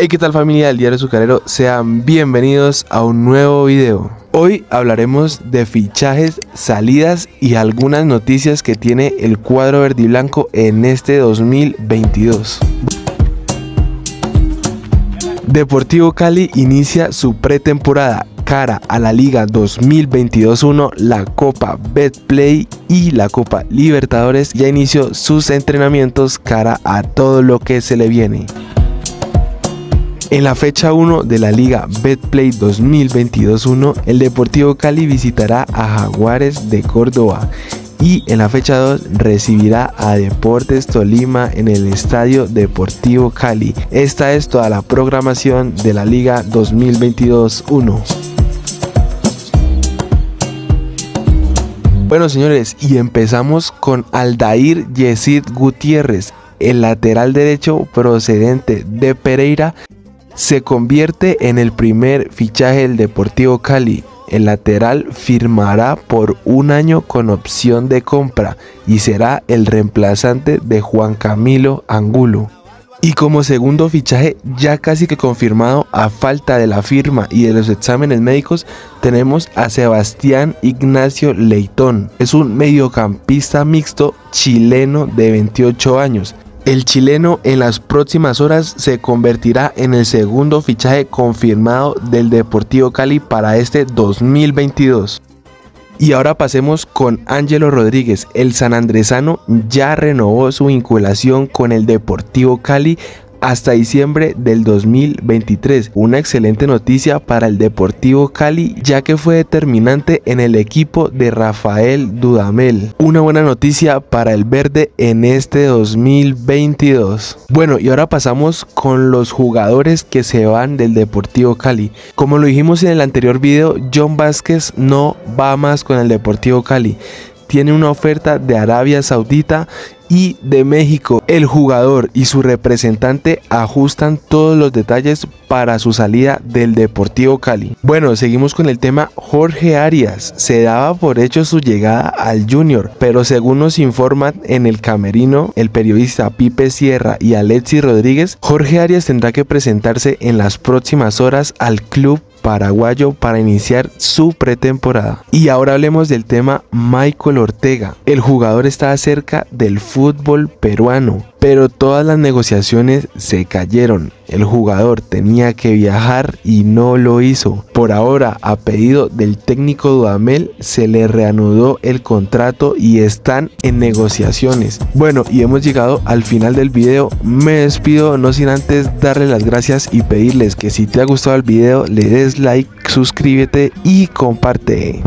Hey, ¿qué tal familia del Diario Azucarero? Sean bienvenidos a un nuevo video. Hoy hablaremos de fichajes, salidas y algunas noticias que tiene el cuadro verde y blanco en este 2022. Deportivo Cali inicia su pretemporada cara a la Liga 2022-1, la Copa Betplay y la Copa Libertadores ya inició sus entrenamientos cara a todo lo que se le viene. En la fecha 1 de la Liga Betplay 2022-1, el Deportivo Cali visitará a Jaguares de Córdoba y en la fecha 2 recibirá a Deportes Tolima en el Estadio Deportivo Cali. Esta es toda la programación de la Liga 2022-1. Bueno señores, y empezamos con Aldair Yesid Gutiérrez, el lateral derecho procedente de Pereira se convierte en el primer fichaje del Deportivo Cali. El lateral firmará por un año con opción de compra y será el reemplazante de Juan Camilo Angulo. Y como segundo fichaje ya casi que confirmado a falta de la firma y de los exámenes médicos tenemos a Sebastián Ignacio Leitón. Es un mediocampista mixto chileno de 28 años el chileno en las próximas horas se convertirá en el segundo fichaje confirmado del Deportivo Cali para este 2022. Y ahora pasemos con Ángelo Rodríguez. El sanandresano ya renovó su vinculación con el Deportivo Cali hasta diciembre del 2023. Una excelente noticia para el Deportivo Cali ya que fue determinante en el equipo de Rafael Dudamel. Una buena noticia para el verde en este 2022. Bueno y ahora pasamos con los jugadores que se van del Deportivo Cali. Como lo dijimos en el anterior video, John Vázquez no va más con el Deportivo Cali tiene una oferta de Arabia Saudita y de México. El jugador y su representante ajustan todos los detalles para su salida del Deportivo Cali. Bueno, seguimos con el tema Jorge Arias. Se daba por hecho su llegada al Junior, pero según nos informan en el camerino el periodista Pipe Sierra y Alexis Rodríguez, Jorge Arias tendrá que presentarse en las próximas horas al club paraguayo para iniciar su pretemporada. Y ahora hablemos del tema Michael Ortega. El jugador está cerca del fútbol peruano pero todas las negociaciones se cayeron. El jugador tenía que viajar y no lo hizo. Por ahora, a pedido del técnico Dudamel, se le reanudó el contrato y están en negociaciones. Bueno, y hemos llegado al final del video. Me despido no sin antes darle las gracias y pedirles que si te ha gustado el video le des like, suscríbete y comparte.